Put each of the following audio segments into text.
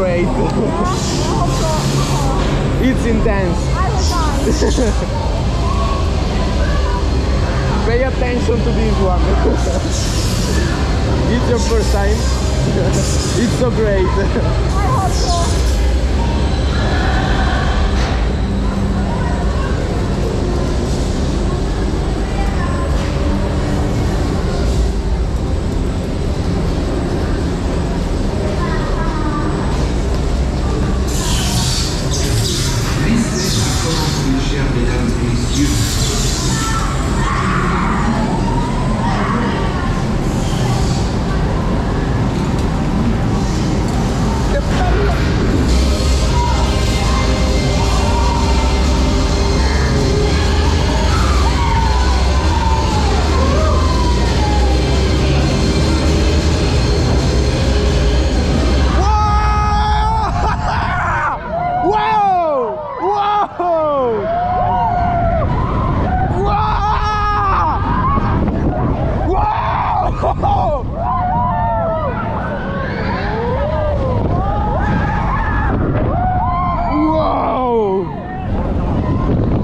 great. it's intense. Pay attention to this one. it's your first time. it's so great. Whoa! Whoa! Whoa! Whoa! Whoa!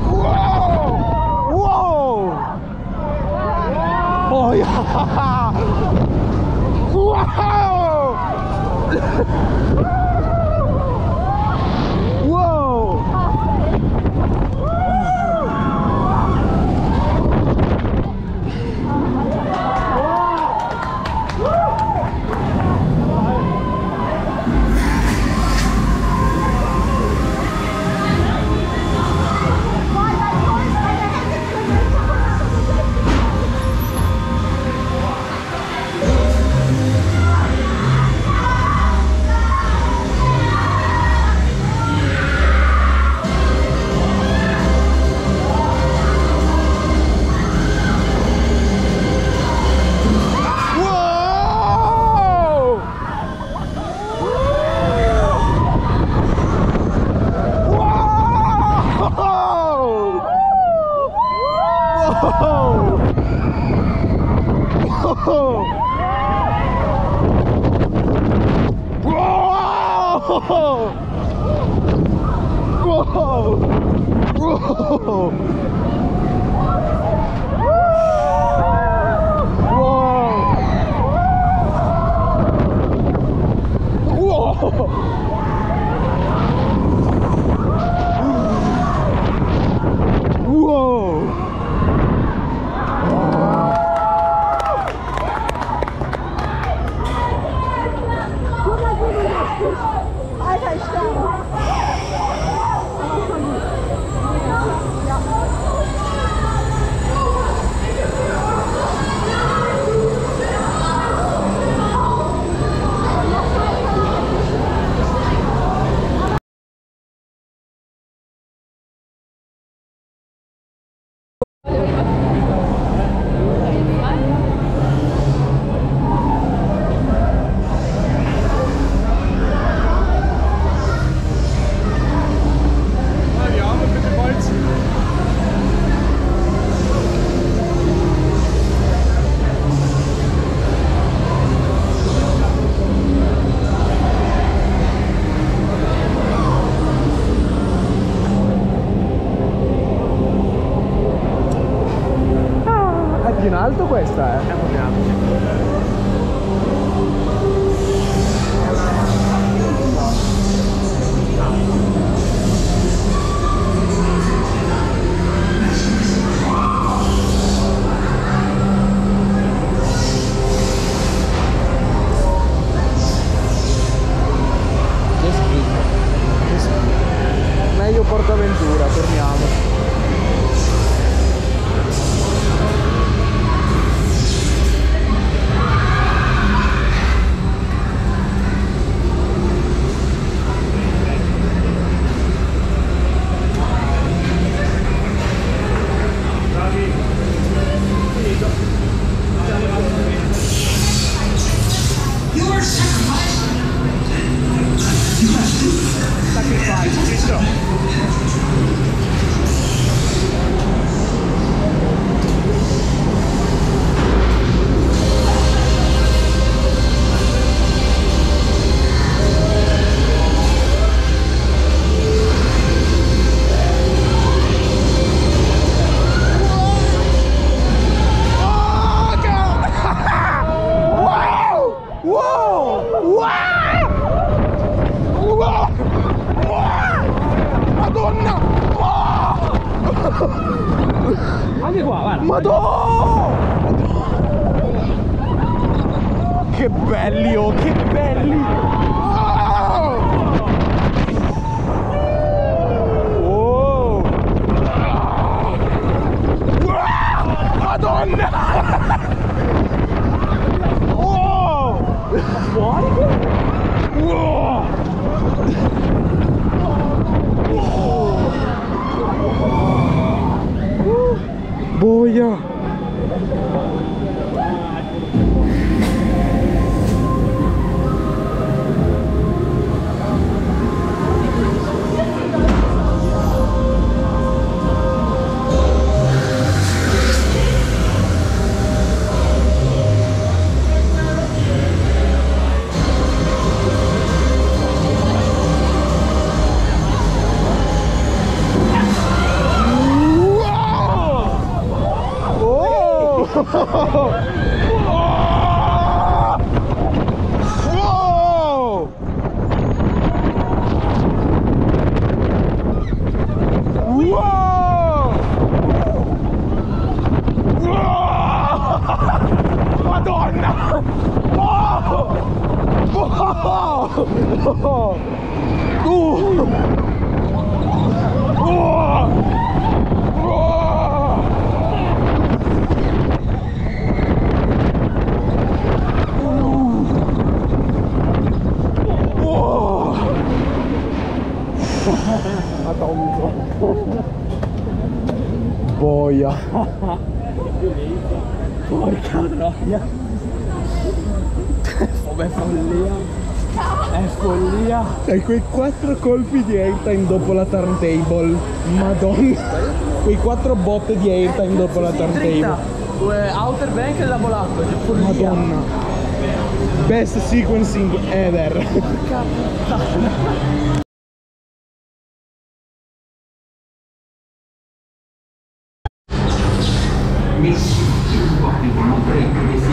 Whoa! Whoa! Oh yeah! Whoa! 우와 in alto questa, eh? Che Wow! Wow! Wow! Wow! Madonna! Wow! Anche qua, guarda. Madonna! Che belli, oh, che belli! Oh no! Whoa! Whoa! Whoa! Boja. Boja. Ja. Come follia. È follia. E quei quattro colpi di airtime dopo la turntable. Madonna! Quei quattro botte di airtime dopo la turntable. Due outer bank e la. Che follia. Madonna! Best sequencing ever! Porca puttana. Wow!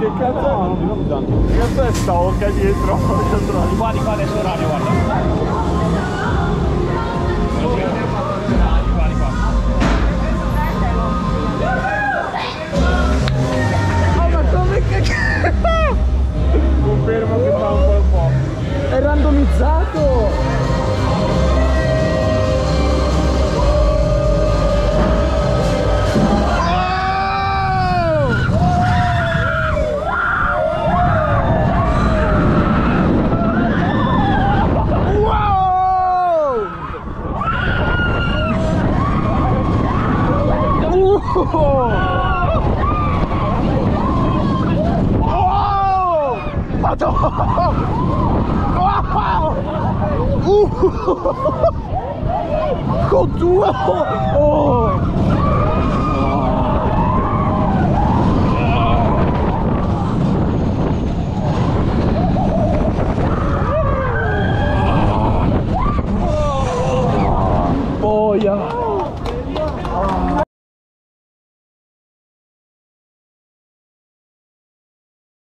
Che cazzo Che cazzo è sta oca dietro? Di qua, di qua adesso orario, guarda. 好猪啊！